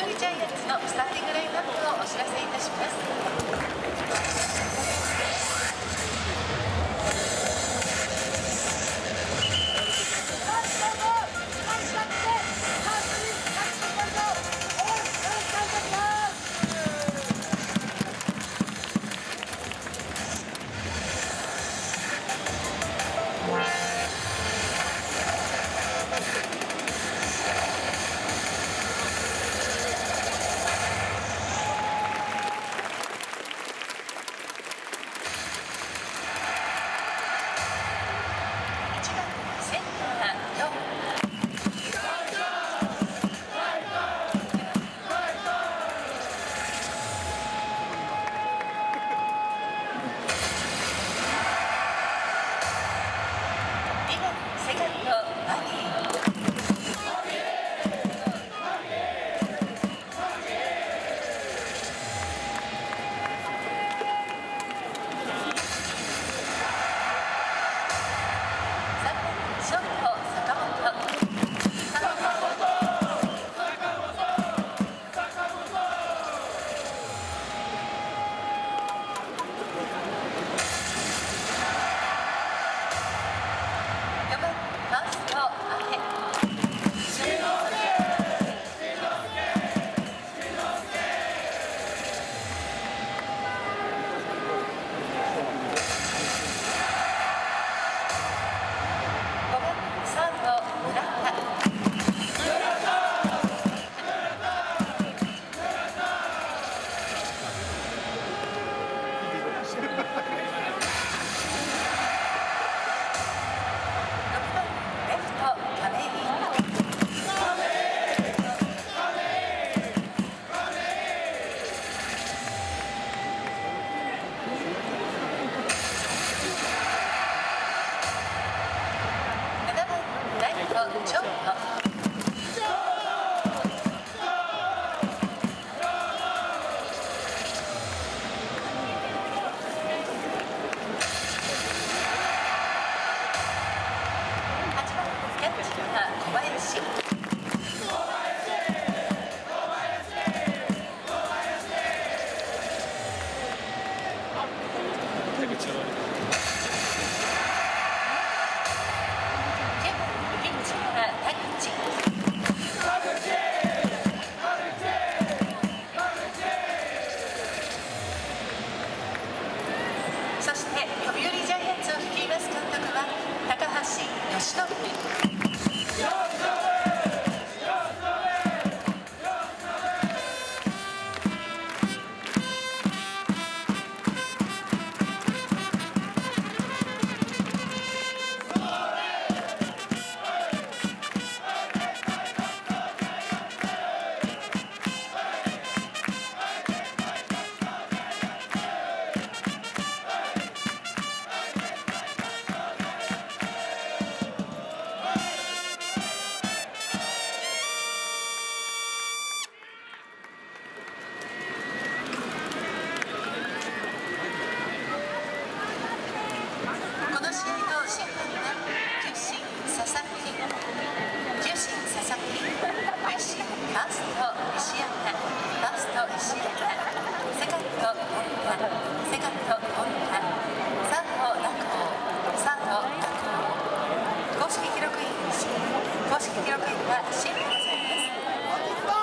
ジャイアンツのスターティングラインナップをお知らせいたします。Thank you.